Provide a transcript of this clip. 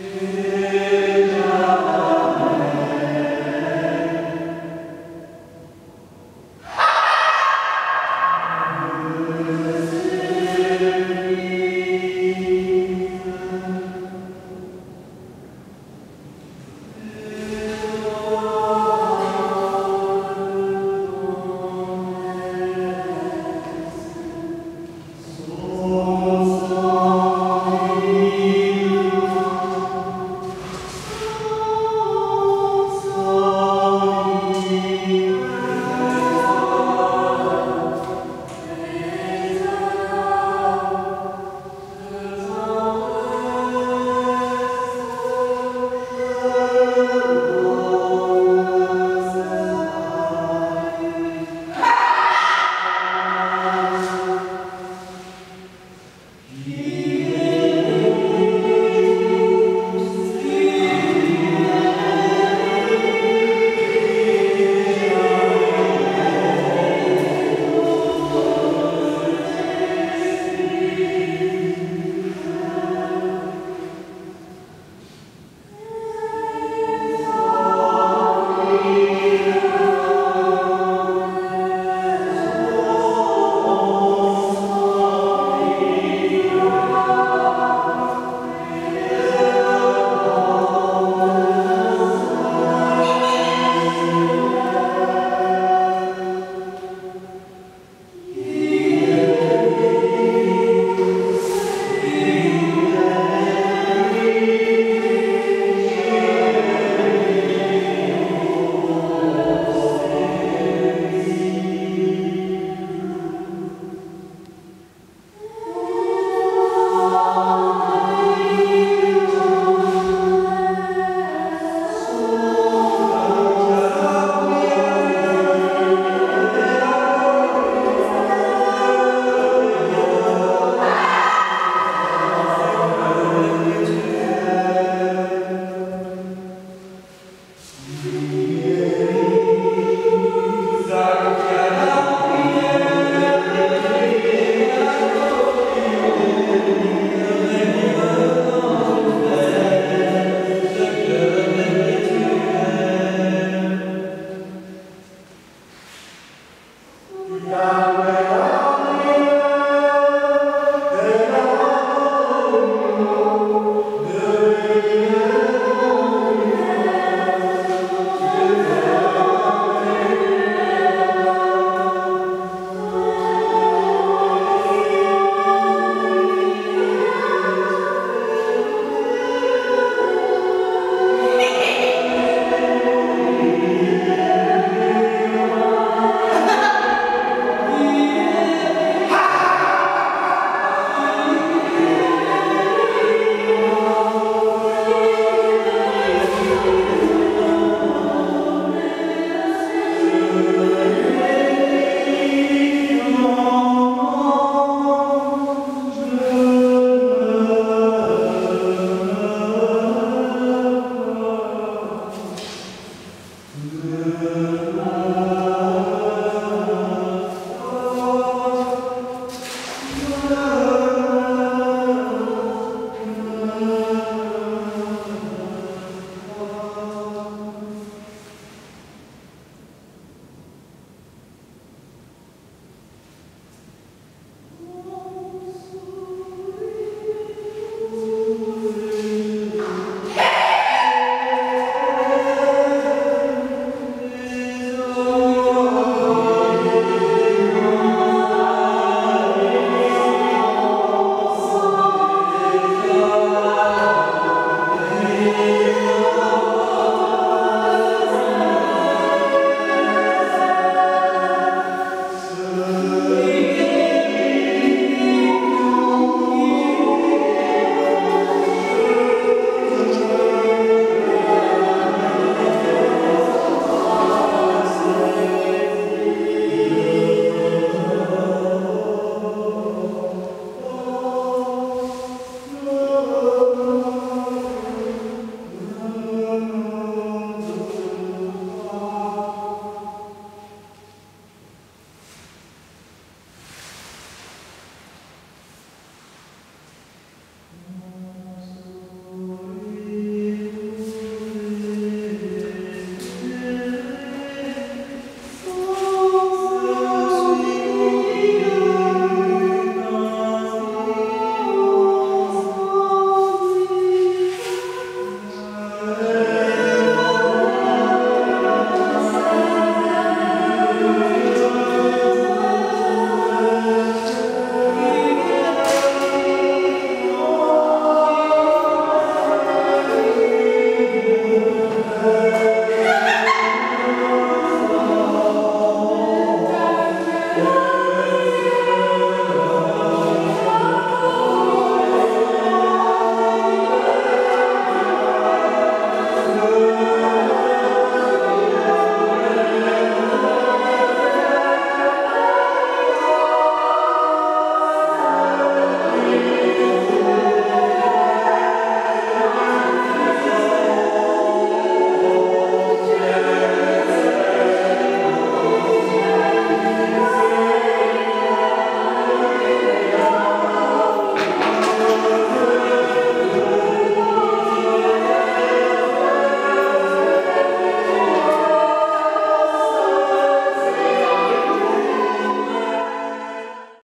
Amen.